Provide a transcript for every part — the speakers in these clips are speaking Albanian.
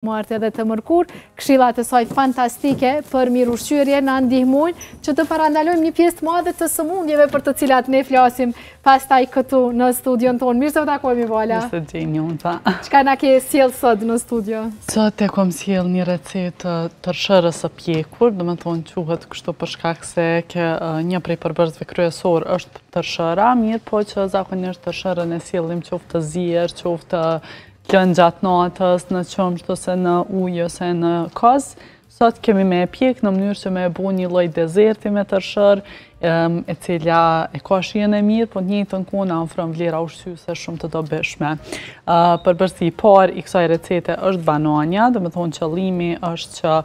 Martë edhe të mërkurë, këshillat e saj fantastike për mirëushqyerje na ndihmojnë që të parandalojmë një pjesë të madhe të sëmundjeve për të cilat ne flasim pastaj këtu në studion tonë. Mirë se u takojmë Vala. Mirë se ju gjej Unita. Çka na ke sjell sot në studio? Sot e kam sjell një recetë të tërshërës së pjekur, domethënë quhet kështu për shkak se një prej përbërësve kryesor është tërshëra, mirëpo që zakonisht tërshërën e sjellim qoftë të zier, qoftë lënë gjatë natës në qumësht ose në ujë ose në kos, sot kemi me e pjek në mënyrë që me e bo një lloj deserti me tërshërë, e cilja e ka shijen e mirë, po njëjtën kohë na ofron vlera ushqyese shumë të dobishme. Përbërësi i parë i kësaj recete është bananja, domethënë qëllimi është që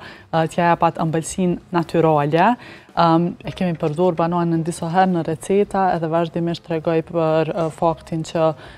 t'ia japë atë ëmbëlsinë naturale, e kemi përdor bananen disa herë në receta, edhe vazhdimisht tregoj për faktin që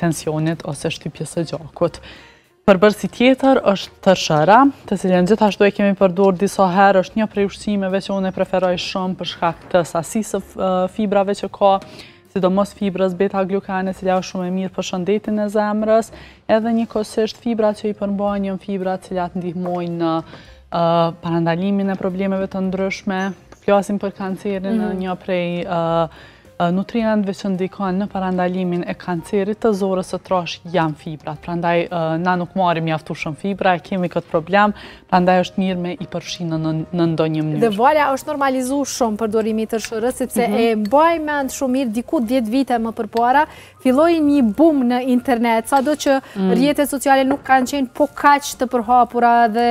tensionit ose shtypjes së gjakut. Përbërësi tjetër është tërshëra, të cilën gjithashtu e kemi përdor disa herë, është një prej ushqimeve që unë e preferoj shumë për shkak të sasisë së fibrave që ka, sidomos fibrës beta glukan, e cila është shumë e mirë për shëndetin e zemrës, edhe njëkohësisht fibrat që i përmban janë fibra të cilat ndihmojnë në parandalimin e problemeve të ndryshme, flasim për kancerin në mhm. një prej Nutrientëve që ndikojnë në parandalimin e kancerit të zorrës së trashë janë fibrat. Pra nëse na nuk marrim mjaftueshëm fibra, e kemi këtë problem, prandaj është mirë me i përfshi në ndonjë mënyrë. Dhe Vala është normalizu shumë përdorimi i tërshërës, sepse mhm. e mbaj mend shumë mirë, diku 10 vite më përpara, filloi një bum në internet, sado që mm. rrjetet sociale nuk kanë qenë po kaq të përhapura dhe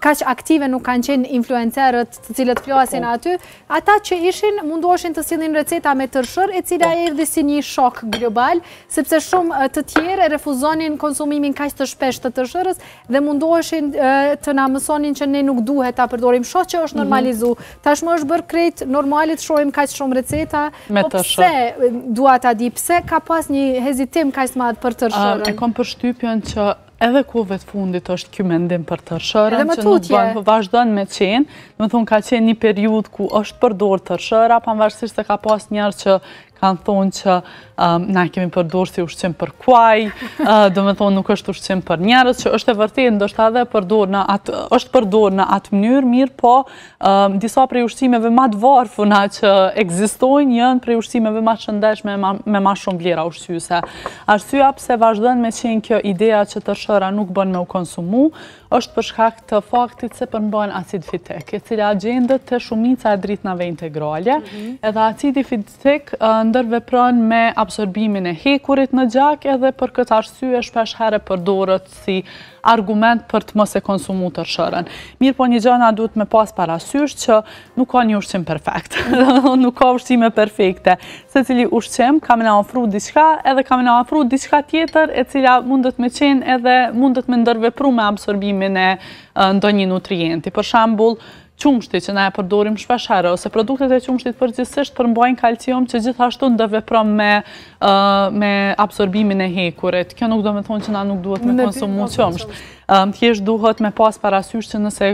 kaq aktive nuk kanë qenë influencerët të cilët flasin po. aty, ata që ishin mundoheshin të sillnin receta me tërshërë, e cila po. erdhi si një shok global, sepse shumë të tjerë refuzonin konsumimin kaq të shpesh të tërshërës dhe mundoheshin të na mësonin që ne nuk duhet ta përdorim, shoh që është mhm. normalizu. Tashmë është bërë krejt normale të shohim kaq shumë receta, mirëpo dua ta di pse ka pas një hezitim kaq të madh për tërshërën? E kam përshtypjen që Edhe kohëve të fundit është ky mendim për tërshërën, që nuk bën, po vazhdon me qenë, domethonë ka qenë një periudhë ku është përdor tërshëra, pavarësisht se ka pas njerëz që kanë thonë që um, na e kemi përdor si ushqim për kuaj, uh, domethonë nuk është ushqim për njerëz, që është e vërtetë, ndoshta edhe përdor në atë, është përdor në atë mënyrë, mirëpo, Disa prej ushqimeve ma të varfuna që ekzistojnë, janë prej ushqimeve ma të shëndetshme me ma shumë vlera ushqyese. Arsyeja pse vazhdon me qenë kjo ideja që tërshëra nuk bën me u konsumu, është për shkak të faktit se përmban acid fitik, e cila gjendet te shumica e drithnave integrale, mhm. edhe acidi fitik ndërvepron me absorbimin e hekurit në gjak, edhe për këtë arsye shpeshherë përdoret si argument për të mos e konsumu tërshërën. Mirëpo një gjë na duhet me pas parasysh që nuk ka një ushqim perfekt, nuk ka ushqime perfekte. Secili ushqim ka me na ofru diçka edhe ka me na ofru diçka tjetër e cila mundet me qenë edhe mundet me ndërvepru me absorbimin e ndonjë nutrienti. Për shembull, Qumshti që na e përdorim shpeshherë ose produktet e qumshtit përgjithësisht përmbajnë kalcium që gjithashtu ndërvepron me me absorbimin e hekurit. Kjo nuk do me thonë që na nuk duhet me konsumu qumsht. Thjesht duhet me pas parasysh që nëse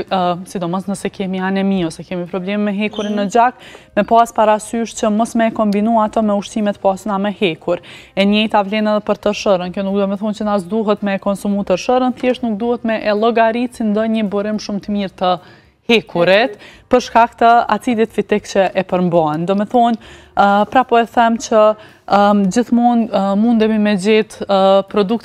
sidomos nëse kemi anemi ose kemi probleme me hekurin në gjak, me pas parasysh që mos me e kombinu ato me ushqimet pasuna me hekur. E njëjta vlen edhe për tërshërën, kjo nuk do me thonë që na s'duhet me e konsumu tërshërën, thjesht nuk duhet me e llogarit si ndonjë një burim shumë të mirë të hekurit, për shkak të acidit fitik që e përmban. Do me thonë, prapë e them që gjithmonë mundemi me gjetë produkte,